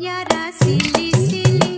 Yara silly silly